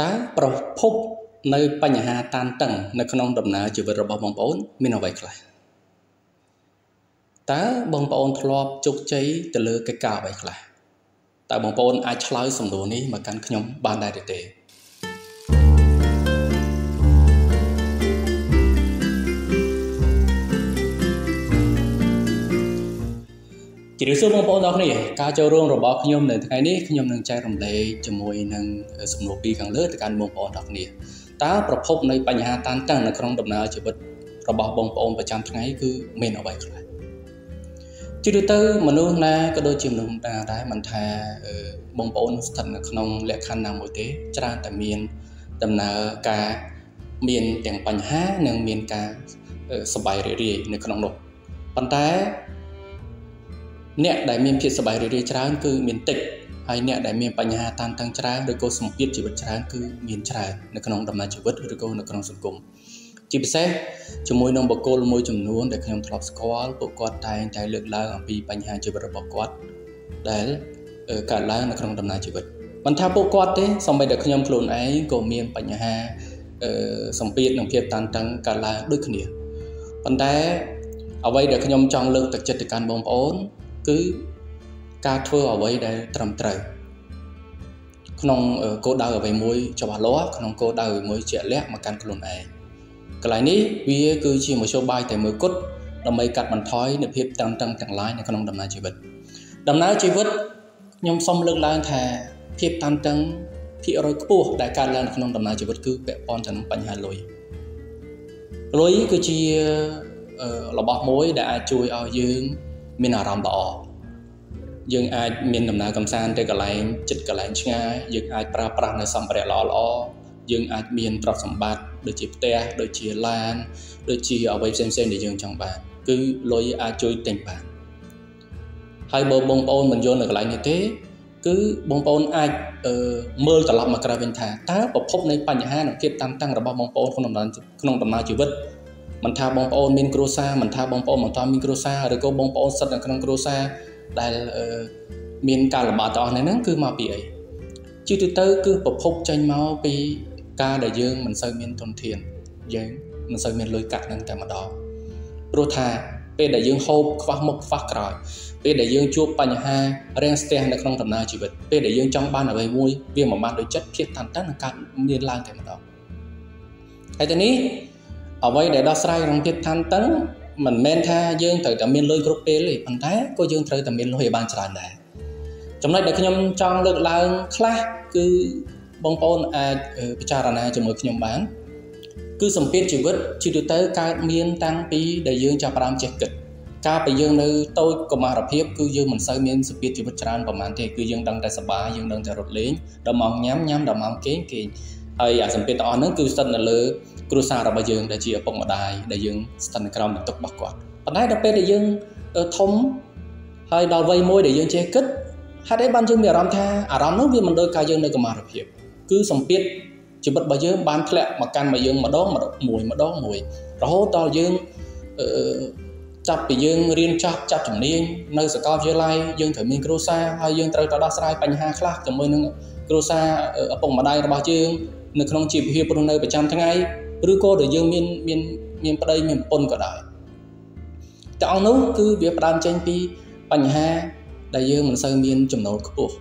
តើប្រភពនៅបញ្ហាតានតឹងនៅក្នុងដំណើរជីវិតរបស់បងប្អូនមានអ្វីខ្លះតើបងប្អូនធ្លាប់ជោគជ័យទៅលើកិច្ចការអ្វីខ្លះតើបងប្អូនអាចឆ្លើយសំណួរនេះមកកាន់ខ្ញុំបានដែរឬទេ ជម្រាបសួរបងប្អូនទាំងគ្នាការចូលរួមរបស់ខ្ញុំនៅថ្ងៃនេះខ្ញុំនឹងចែករំលែកជាមួយនឹងសំណួរពីរខាងលើទៅកាន់បងប្អូនទាំងគ្នាតើប្រភពនៃបញ្ហាតានតឹងនៅក្នុងដំណើរជីវិតរបស់បងប្អូនប្រចាំថ្ងៃគឺមានអ្វីខ្លះជាទូទៅមនុស្សណាក៏ដូចជាមនុស្សណាដែរមិនថាបងប្អូនស្ថិតនៅក្នុងលក្ខខណ្ឌណាមួយទេច្រើនតែមានដំណើរការមានទាំងបញ្ហានិងមានការសប្បាយរីករាយនៅក្នុងនោះប៉ុន្តែ អ្នកដែលមានភាពសប្បាយរីករាយច្រើនគឺមានតិចហើយអ្នកដែលមានបញ្ហាតានតឹងច្រើនឬក៏សម្ពាធជីវិតច្រើនគឺមានច្រើននៅក្នុងដំណើរជីវិតឬក៏នៅក្នុងសង្គមជាពិសេសជាមួយនឹងបុគ្គលមួយចំនួនដែលខ្ញុំធ្លាប់ស្គាល់ពួកគាត់តែងតែលើកឡើងអំពីបញ្ហាជីវិតរបស់គាត់ដែលកើតឡើងនៅក្នុងដំណើរជីវិតមិនថាពួកគាត់ទេសូម្បីតែខ្ញុំខ្លួនឯងក៏មានបញ្ហាសម្ពាធនិងភាពតានតឹងកើតឡើងដូចគ្នាប៉ុន្តែអ្វីដែលខ្ញុំចង់លើកទឹកចិត្តទៅកាន់បងប្អូន គឺការធ្វើអ្វីដែលត្រឹមត្រូវក្នុងគោលដៅអ្វីមួយច្បាស់លាស់ក្នុងគោលដៅអ្វីមួយជាក់លាក់មកកាន់ខ្លួនឯងកន្លែងនេះវាគឺជាមធ្យោបាយតែមួយគត់ដើម្បីកាត់បន្ថយនូវភាពតានតឹងទាំងឡាយនៅក្នុងដំណើរជីវិតដំណើរជីវិតខ្ញុំសូមលើកឡើងថាភាពតានតឹងភាគរយខ្ពស់ដែលកើតឡើងនៅក្នុងដំណើរជីវិតគឺពាក់ព័ន្ធទៅនឹងបញ្ហាលុយលុយគឺជារបស់មួយដែលអាចជួយឲ្យយើង មានអារម្មណ៍ល្អយើងអាចមានដំណើរកំសាន្តទៅកន្លែងចិត្តកន្លែងឆ្ងាយយើងអាចប្រើប្រាស់នៅសម្ភារៈល្អល្អយើងអាចមានទ្រព្យសម្បត្តិដូចជាផ្ទះដូចជាឡានដូចជាអ្វីផ្សេងផ្សេងដែលយើងចង់បានគឺលុយអាចជួយទិញបានហើយបើបងប្អូនមិនយល់នៅកន្លែងនេះទេ គឺបងប្អូនអាចមើលត្រឡប់មកក្រៅវិញថាតើប្រភពនៃបញ្ហានិងភាពតានតឹងរបស់បងប្អូនក្នុងដំណើរក្នុងដំណើរជីវិត មិនថាបងប្អូនមានគ្រួសារមិនថាបងប្អូនមិនតាន់មានគ្រួសារឬក៏បងប្អូនសិតនៅក្នុងគ្រួសារដែលមានការលំបាកទាំងអស់ហ្នឹងគឺមកពីអីជាទូទៅគឺប្រភពចេញមកពីការដែលយើងមិនសូវមានទុនធានយើងមិនសូវមានលុយកាក់នឹងតែម្ដងព្រោះថាពេលដែលយើងហូបខ្វះមុខខ្វះក្រោយពេលដែលយើងជួបបញ្ហារាំងស្ទះនៅក្នុងដំណើរជីវិតពេលដែលយើងចង់បានអ្វីមួយវាមិនបានដូចចិត្តភាពតានតឹងនឹងកើតមានឡើងតែម្ដងហើយទៅនេះ អ្វីដែលដោះស្រាយក្នុងភាពតានតឹងមិនមែនថាយើងត្រូវតែមានលុយគ្រប់ពេលទេប៉ុន្តែក៏យើងត្រូវតែមានលុយឲ្យបានច្រើនដែរចំណុចដែលខ្ញុំចង់លើកឡើងខ្លះគឺបងប្អូនអាចពិចារណាជាមួយខ្ញុំបានគឺសម្ពាធជីវិតជាទូទៅកើតមានតាំងពីដែលយើងចាប់ផ្ដើមចេះគិតកាលពីយើងនៅតូចកុមារភាពគឺយើងមិនសូវមានសម្ពាធជីវិតច្រើនប្រហែលទេគឺយើងដឹងតែសប្បាយយើងដឹងតែរត់លេងដល់ម៉ោងញ៉ាំញ៉ាំដល់ម៉ោងគេងគេងហើយអាសម្ពាធទាំងអស់ហ្នឹងគឺស្ថិតនៅលើ គ្រួសាររបស់យើងដែលជាឪពុកម្ដាយដែលយើងស្ថិតនៅក្រោមបន្ទុករបស់គាត់ប៉ុន្តែដល់ពេលដែលយើងធំហើយដល់វ័យមួយដែលយើងចេះគិតហេតុអីបានយើងមានអារម្មណ៍ថាអារម្មណ៍នោះវាមិនដូចកាលយើងនៅកម្មារភាពគឺសម្ពាធជីវិតរបស់យើងបានធ្លាក់មកកាន់មកយើងម្ដងមួយម្ដងមួយរហូតដល់យើងអឺចាប់ពីយើងរៀនចាស់ចាប់ជំនាញនៅសាកលវិទ្យាល័យយើងត្រូវមានគ្រួសារហើយយើងត្រូវទៅដោះស្រាយបញ្ហាខ្លះជាមួយនឹងគ្រួសារឪពុកម្ដាយរបស់យើងនៅក្នុងជីវភាពរស់នៅប្រចាំថ្ងៃ ឬក៏ដែលយើងមានមានមានប្តីមានប្រពន្ធក៏ដោយទាំងអង្គនោះគឺវាផ្ដើមចេញពីបញ្ហាដែលយើងមិនសូវមានចំណូលខ្ពស់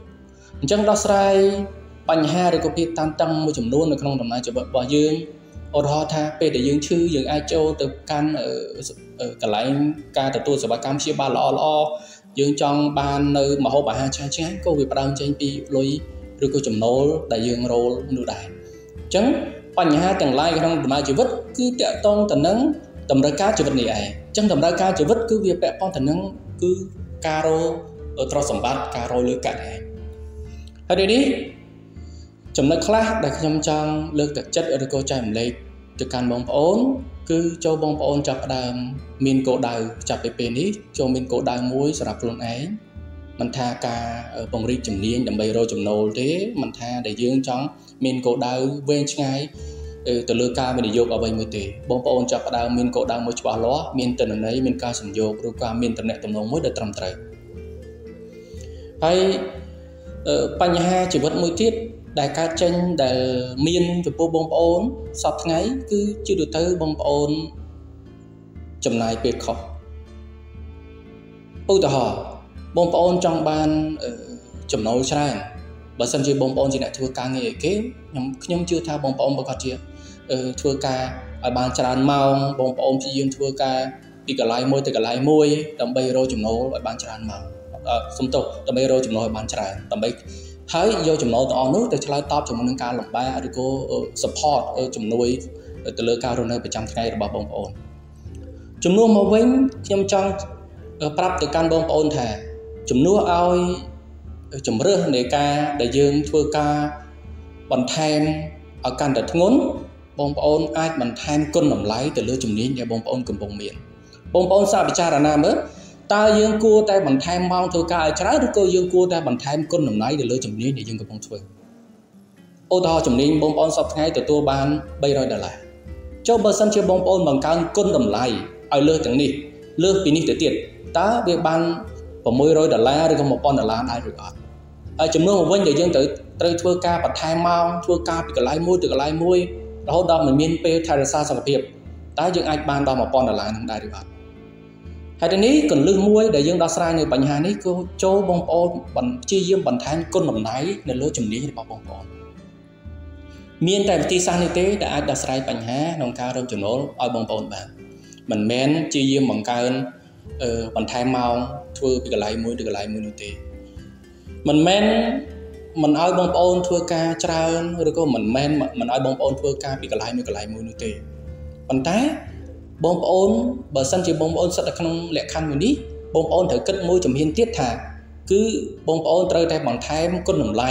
អញ្ចឹងដោះស្រាយបញ្ហាឬក៏ភាពតានតឹងមួយចំនួននៅក្នុងដំណើរជីវិតរបស់យើងឧទាហរណ៍ថាពេលដែលយើងឈឺយើងអាចចូលទៅកាន់កន្លែងការទទួលសេវាកម្មព្យាបាលល្អល្អយើងចង់បាននៅមហូបអាហារឆ្ងាញ់ឆ្ងាញ់ក៏វាផ្ដើមចេញពីលុយឬក៏ចំណូលដែលយើងរោលនោះដែរអញ្ចឹង បញ្ហាទាំងឡាយក្នុងដំណើរជីវិតគឺតកតងទៅនឹងតម្រូវការជីវិតនេះឯងអញ្ចឹងតម្រូវការជីវិតគឺវាពាក់ព័ន្ធទៅនឹងគឺការរកទ្រព្យសម្បត្តិការរកលុយកាក់ឯងហើយនេះចំណុចខ្លះដែលខ្ញុំចង់លើកទឹកចិត្តឬក៏ចែករំលែកទៅកាន់បងប្អូន គឺចូលបងប្អូនចាប់ផ្ដើម មានគោលដៅចាប់ពីពេលនេះចូលមានគោលដៅមួយសម្រាប់ខ្លួនឯង មិនថាការពង្រីកជំនាញដើម្បីរកចំណូលទេមិនថាដែលយើងចង់មានគោលដៅវែងឆ្ងាយទៅលើការវិនិយោគអ្វីមួយទេបងប្អូនចាប់ផ្ដើមមានគោលដៅមួយច្បាស់លាស់មានតនន័យមានការសំយោគឬក៏មានតំណែងតំណងមួយដែលត្រឹមត្រូវហើយបញ្ហាជីវិតមួយទៀតដែលកើតចេញដែលមានចំពោះបងប្អូនសពថ្ងៃគឺជាទូទៅបងប្អូនចំណាយពេលខុសឧទាហរណ៍ បងប្អូនចង់បានចំណូលច្រើនបើសិនជាបងប្អូនជាអ្នកធ្វើការងារឯគេខ្ញុំខ្ញុំជឿថាបងប្អូនប្រកាសជាធ្វើការឲ្យបានច្រើនម៉ោងបងប្អូនព្យាយាមធ្វើការពីកន្លែងមួយទៅកន្លែងមួយដើម្បីរកចំណូលឲ្យបានច្រើនម៉ោងសំទោសដើម្បីរកចំណូលឲ្យបានច្រើនដើម្បីហើយយកចំណូលទាំងអស់នោះទៅឆ្លើយតបជាមួយនឹងការលំបាកឬក៏ support ជំនួយទៅលើការរស់នៅប្រចាំថ្ងៃរបស់បងប្អូនជំនួសមកវិញខ្ញុំចង់ប្រាប់ទៅកាន់បងប្អូនថា ជំនួសឲ្យជំរឿសនៃការដែលយើងធ្វើការបន្ថែមឲ្យកាន់តែធ្ងន់បងប្អូនអាចបន្ថែមគុណតម្លៃទៅលើជំនាញដែលបងប្អូនកំពុងមានបងប្អូនសាកពិចារណាមើលតើយើងគួរតែបន្ថែមម៉ោងធ្វើការឲ្យច្រើនឬក៏យើងគួរតែបន្ថែមគុណតម្លៃទៅលើជំនាញដែលយើងកំពុងធ្វើឧទាហរណ៍ជំនាញបងប្អូនសប្តាហ៍ថ្ងៃទទួលបាន300ដុល្លារចុះបើសិនជាបងប្អូនបង្កើនគុណតម្លៃឲ្យលើសទាំងនេះលើសពីនេះទៅទៀតតើវាបាន 600ដុល្លារឬក៏1000ដុល្លារដែរឬអត់ហើយចំនួនមកវិញដែលយើងត្រូវត្រូវធ្វើការបន្ថែមម៉ោងធ្វើការពីកន្លែងមួយទៅកន្លែងមួយរហូតដល់មិនមានពេលថែរក្សាសុខភាពតើយើងអាចបានដល់1000ដុល្លារនឹងដែរឬអត់ហើយទីនេះកលឹះមួយដែលយើងដោះស្រាយនៅបញ្ហានេះគឺចូលបងប្អូនបញ្ជាយាមបន្ថែមគុណតម្លៃនៅលើជំនាញរបស់បងប្អូនមានតែវិធីសាស្ត្រនេះទេដែលអាចដោះស្រាយបញ្ហាក្នុងការរកចំណូលឲ្យបងប្អូនបានមិនមែនជាយាមបង្កើន បន្ថែមម៉ោងធ្វើពីកន្លែងមួយទៅកន្លែងមួយនោះទេមិនមែនមិនឲ្យបងប្អូនធ្វើការច្រើនឬក៏មិនមែនមិនឲ្យបងប្អូនធ្វើការពីកន្លែងមួយកន្លែងមួយនោះទេប៉ុន្តែបងប្អូនបើសិនជាបងប្អូនសិតនៅក្នុងលក្ខខណ្ឌមួយនេះបងប្អូនត្រូវគិតមួយជំហានទៀតថា គឺបងប្អូនត្រូវតែបន្ថែមគុណតម្លៃ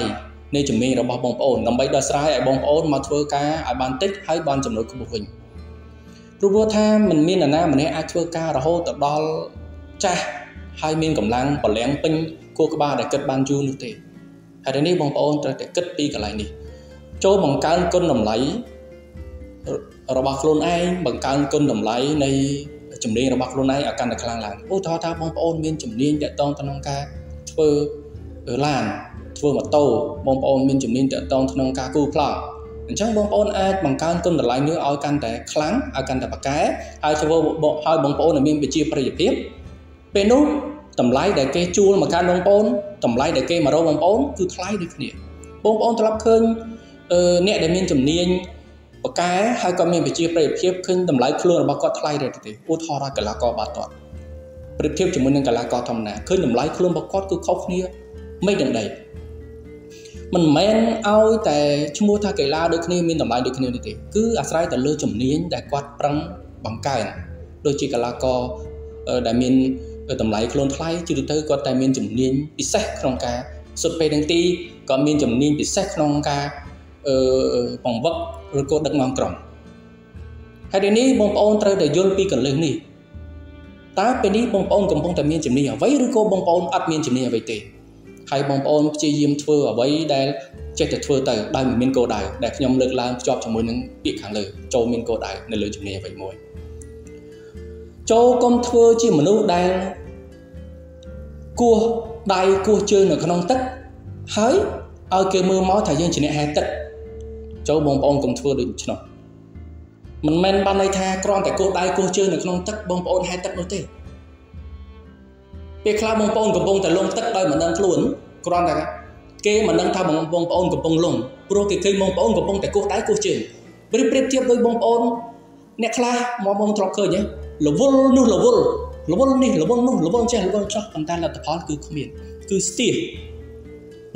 នៃជំនាញរបស់បងប្អូនដើម្បីដោះស្រាយឲ្យបងប្អូនមកធ្វើការឲ្យបានតិចហើយបានចំណូលខ្ពស់វិញ ព្រោះថាមិនមាននរណាម្នាក់អាចធ្វើការរហូតដល់ចាស់ហើយមានកម្លាំងបលាំងពេញគួរក្បាលដែលគិតបានយូរនោះទេហើយនេះបងប្អូនត្រូវតែគិតពីកន្លែងនេះចូលបង្កើនគុណតម្លៃរបស់ខ្លួនឯងបង្កើនគុណតម្លៃនៃជំនាញរបស់ខ្លួនឯងឲ្យកាន់តែខ្លាំងឡើងឧទាហរណ៍ថាបងប្អូនមានជំនាញតាក់ទងទៅនឹងការធ្វើឡានធ្វើម៉ូតូបងប្អូនមានជំនាញតាក់ទងក្នុងការគូប្លង់ អញ្ចឹងបងប្អូនអាចបង្កើនគុណតម្លៃនេះឲ្យកាន់តែខ្លាំងឲ្យកាន់តែប៉ាកែហើយធ្វើឲ្យបងប្អូនមានវិជ្ជាប្រយោជន៍ភាពពេលនោះតម្លៃដែលគេជួលមកកាន់បងប្អូនតម្លៃដែលគេមករកបងប្អូនគឺថ្លៃដូចគ្នាបងប្អូនធ្លាប់ឃើញអ្នកដែលមានជំនាញបកែហើយក៏មានវិជាប្រយោជន៍ភាពឃើញតម្លៃខ្លួនរបស់គាត់ថ្លៃដែរទេឧទាហរណ៍កីឡាករបាល់ទាត់ប្រៀបធៀបជាមួយនឹងកីឡាករធម្មតាឃើញតម្លៃខ្លួនរបស់គាត់គឺខុសគ្នាមិនដឹងដី មិនមែនឲ្យតែឈ្មោះថាកីឡាដូចគ្នាមានតម្លៃដូចគ្នានេះទេគឺអាស្រ័យទៅលើជំនាញដែលគាត់ប្រឹងបង្កើនដូចជាកីឡាករដែលមានតម្លៃខ្លួនថ្លៃជាទូទៅគាត់តែមានជំនាញពិសេសក្នុងការសុទ្ធពេលទាំងទីក៏មានជំនាញពិសេសក្នុងការអឺបង្វឹកឬក៏ដឹកនាំក្រុមហើយនេះបងប្អូនត្រូវតែយល់ពីកលឹះនេះតើពេលនេះបងប្អូនកំពុងតែមានជំនាញអ្វីឬក៏បងប្អូនអត់មានជំនាញអ្វីទេ ហើយបងប្អូនព្យាយាមធ្វើអ្វីដែលចេះតែធ្វើទៅដោយមិនមានគោលដៅដែលខ្ញុំលើកឡើងភ្ជាប់ជាមួយនឹងពាក្យខាងលើចូលមានគោលដៅនៅលើជំនាញអ្វីមួយចូលកុំធ្វើជាមនុស្សដែលគោះដៃគោះជើងនៅក្នុងទឹកហើយឲ្យគេមើលមកថាយើងជាអ្នកហែទឹកចូលបងប្អូនកុំធ្វើដូចឆ្នោះមិនមែនបានន័យថាគ្រាន់តែគោះដៃគោះជើងនៅក្នុងទឹកបងប្អូនហែទឹកនោះទេ ពេលខ្លះបងប្អូនកំពុងតែលងទឹកដោយមិនដឹងខ្លួនគ្រាន់តែគេមិនដឹងថាបងប្អូនកំពុងលងព្រោះគេឃើញបងប្អូនកំពុងតែគោះដៃគោះជើងប្រៀបប្រៀបធៀបដោយបងប្អូនអ្នកខ្លះមកបងធ្លាប់ឃើញហ៎រវល់នោះរវល់រវល់នេះរវល់នោះរវល់ចេះរវល់ចោះប៉ុន្តែលទ្ធផលគឺគ្មាន គឺស្ទះ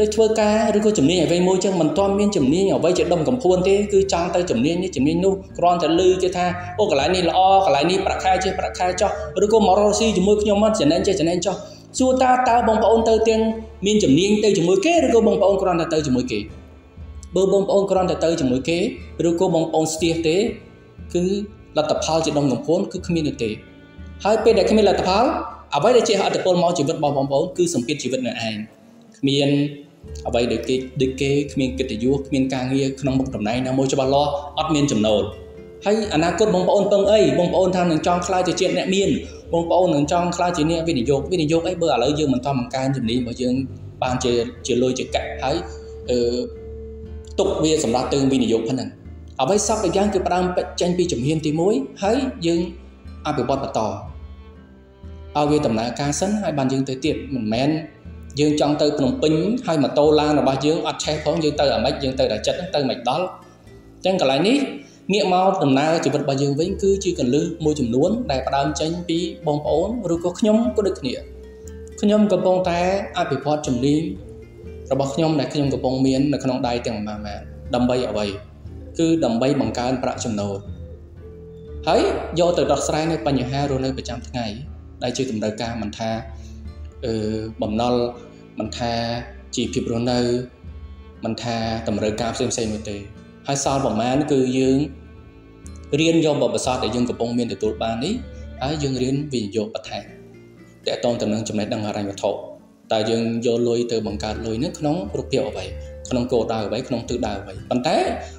ដូចធ្វើការឬក៏ជំនាញអ្វីមួយចឹងមិនទាន់មានជំនាញអ្វីជាដុំកំភួនទេគឺចង់ទៅជំនាញនេះជំនាញនោះគ្រាន់តែលឺគេថាអូកន្លែងនេះល្អកន្លែងនេះប្រាក់ខែចេះប្រាក់ខែចោះឬក៏មករកស៊ីជាមួយខ្ញុំមកចំណេញចេះចំណេញចោះសួរតើតើបងប្អូនទៅទាំងមានជំនាញទៅជាមួយគេឬក៏បងប្អូនគ្រាន់តែទៅជាមួយគេបើបងប្អូនគ្រាន់តែទៅជាមួយគេឬក៏បងប្អូនស្ទះទេគឺលទ្ធផលជាដុំកំភួនគឺគ្មានទេហើយពេលដែលគ្មានលទ្ធផលអ្វីដែលជាអត្តពលមកជីវិតរបស់បងប្អូនគឺសម្ពាធជីវិតនៅឯងគ្មាន អ្វីដែលគេដូចគេគ្មានកិត្តិយសគ្មានការងារក្នុងមុខតំណែងណាមួយច្បាស់លាស់អត់មានចំណូលហើយអនាគតបងប្អូនពឹងអីបងប្អូនថានឹងចង់ខ្លាចទៅជាអ្នកមានបងប្អូននឹងចង់ខ្លាចជាអ្នកវិនិយោគវិនិយោគអីបើឥឡូវយើងមិនតបង្កើនជំនាញរបស់យើងបានជាជាលុយជាកាក់ហើយអឺទុកវាសម្រាប់ទៅវិនិយោគហ្នឹងអ្វីសពយ៉ាងគឺផ្ដើមចេញពីជំហានទី1ហើយយើងអភិវឌ្ឍបន្តឲ្យវាដំណើរការសិនហើយបានយើងទៅទៀតមិនមែន យើងចង់ទៅភ្នំពេញហើយម៉ូតូឡានរបស់យើងអត់ឆេះផងយើងទៅអាម៉េចយើងទៅតែចិត្តទៅមិនដល់អញ្ចឹងកន្លែងនេះងាកមកដំណើរជីវិតរបស់យើងវិញគឺជាកលឹះមួយចំនួនដែលផ្ដើមចេញពីបងប្អូនឬក៏ខ្ញុំក៏ដូចគ្នាខ្ញុំកំពុងតែអភិវឌ្ឍជំនាញរបស់ខ្ញុំដែលខ្ញុំកំពុងមាននៅក្នុងដៃទាំងប៉ុន្មានដើម្បីអ្វីគឺដើម្បីបង្កើនប្រាក់ចំណូលហើយយកទៅដោះស្រាយនៅបញ្ហារស់នៅប្រចាំថ្ងៃដែលជាតម្រូវការមិនថាអឺ បំណុលមិនថាជីវភាពរស់នៅមិនថាតម្រូវការផ្សេងផ្សេងនោះទេហើយសល់ប្រមាណគឺយើងរៀនយកបបិសតដែលយើងកំពុងមានទទួលបាននេះហើយយើងរៀនវិនិយោគបន្ថែមតកតងទៅនឹងចំណេះដឹងហិរញ្ញវត្ថុតើយើងយកលុយទៅបង្កើតលុយនេះក្នុងរូបភាពអ្វី ក្នុងគោលដៅអ្វីក្នុងទិសដៅអ្វីប៉ុន្តែ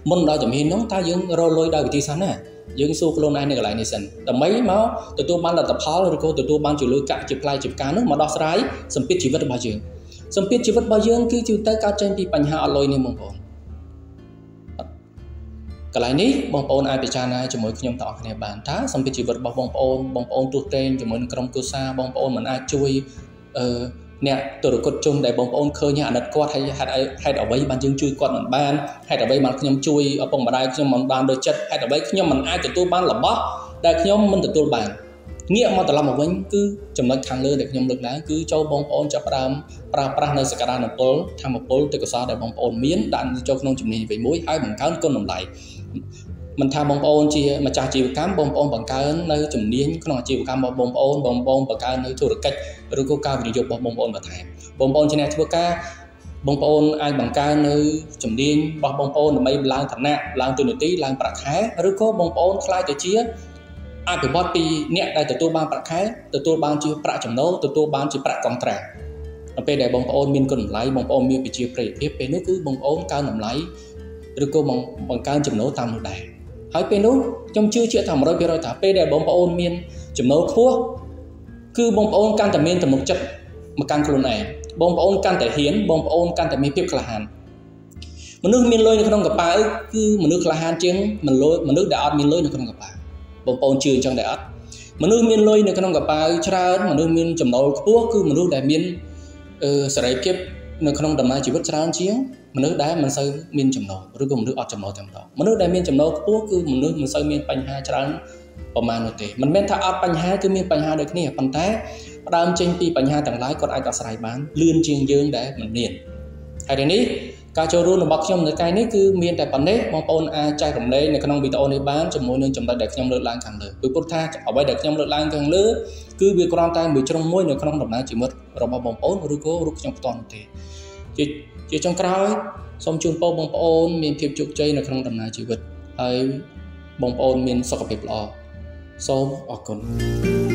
មុនដល់ជំហាននោះតើយើងរកលុយដោយវិធីសាស្ត្រណាយើងសួរខ្លួនឯងនៅកន្លែងនេះសិនដើម្បីមកទទួលបានលទ្ធផលឬក៏ទទួលបានជាលុយកាក់ជាផ្លែជាផ្កានោះមកដោះស្រាយសម្ពាធជីវិតរបស់យើងសម្ពាធជីវិតរបស់យើងគឺជាទៅកើតចេញពីបញ្ហាអត់លុយនេះបងប្អូនកន្លែងនេះបងប្អូនអាចពិចារណាជាមួយខ្ញុំទាំងអស់គ្នាបានថាសម្ពាធជីវិតរបស់បងប្អូនបងប្អូនទោះតែងជាមួយនឹងក្រុមគ្រួសារបងប្អូនមិនអាចជួយអឺ អ្នកទុរគតជនដែលបងប្អូនឃើញអាណិតគាត់ហើយហេតុហេតុអ្វីបានយើងជួយគាត់មិនបានហេតុអ្វីបានខ្ញុំជួយឪពុកម្ដាយខ្ញុំមិនបានដូចចិត្តហេតុអ្វីខ្ញុំមិនអាចទទួលបានរបស់ដែលខ្ញុំមិនទទួលបានងាកមកត្រឡប់មកវិញគឺចំណុចខាងលើដែលខ្ញុំលើកឡើងគឺចូលបងប្អូនចាប់ផ្ដើមប្រើប្រាស់នៅសក្តានុពលធម្មពលទេពកោសលដែលបងប្អូនមានដាក់ចូលក្នុងជំនាញអ្វីមួយហើយបង្កើនគុណតម្លៃ មិនថាបងប្អូនជាម្ចាស់អាជីវកម្មបងប្អូនបង្កើននៅជំនាញក្នុងអាជីវកម្មរបស់បងប្អូនបងប្អូនបង្កើននៅធុរកិច្ចឬក៏ការវិនិយោគរបស់បងប្អូនបន្ថែមបងប្អូនជាអ្នកធ្វើការបងប្អូនអាចបង្កើននៅជំនាញរបស់បងប្អូនដើម្បីឡើងឋានៈឡើងទូនាទីឡើងប្រាក់ខែឬក៏បងប្អូនខ្លាយទៅជាអភិវឌ្ឍពីអ្នកដែលទទួលបានប្រាក់ខែទទួលបានជាប្រាក់ចំណូលទទួលបានជាប្រាក់កងត្រានៅពេលដែលបងប្អូនមានគុណតម្លៃបងប្អូនមានវិជ្ជាប្រយោជន៍ពេលនោះគឺបងប្អូនកើនតម្លៃឬក៏បង្កើនចំណូលតាមនោះដែរ ហើយពេលនោះខ្ញុំជឿជាក់ថា100%ថាពេលដែលបងប្អូនមានចំណូលខ្ពស់គឺបងប្អូនកាន់តែមានទំនុកចិត្តមកកាន់ខ្លួនឯងបងប្អូនកាន់តែហ៊ានបងប្អូនកាន់តែមានភាពក្លាហានមនុស្សមានលុយនៅក្នុងកប៉ាល់គឺមនុស្សក្លាហានជាងមនុស្សដែលអត់មានលុយនៅក្នុងកប៉ាល់បងប្អូនជឿអញ្ចឹងដែរអត់មនុស្សមានលុយនៅក្នុងកប៉ាល់ច្រើនមនុស្សមានចំណូលខ្ពស់គឺមនុស្សដែលមានសេរីភាព នៅក្នុងដំណើរជីវិតច្រើនជាងមនុស្សដែលមិនសូវមានចំណូលឬក៏មនុស្សអត់ចំណូលតែម្ដងមនុស្សដែលមានចំណូលខ្ពស់គឺមនុស្សមិនសូវមានបញ្ហាច្រើនប្រមាណនោះទេមិនមែនថាអត់បញ្ហាគឺមានបញ្ហាដូចគ្នាប៉ុន្តែផ្ដើមចេញពីបញ្ហាទាំងឡាយគាត់អាចដោះស្រាយបានលឿនជាងយើងដែលមិនមានហើយនេះការចូលរួមរបស់ខ្ញុំនៅថ្ងៃនេះគឺមានតែប៉ុណ្ណេះបងប្អូនអាចចែករំលែកនៅក្នុងវីដេអូនេះបានជាមួយនឹងចំណុចដែលខ្ញុំលើកឡើងខាងលើពីព្រោះថាអ្វីដែលខ្ញុំលើកឡើងខាងលើគឺវាគ្រាន់តែមួយជ្រុងមួយនៅក្នុងដំណើរជីវិតរបស់បងប្អូនឬក៏រូបខ្ញុំផ្ទាល់នោះទេជាជាចុងក្រោយសូមជូនពរបងប្អូនមានភាពជោគជ័យនៅក្នុងដំណើរជីវិតហើយបងប្អូនមានសុខភាពល្អសូមអរគុណ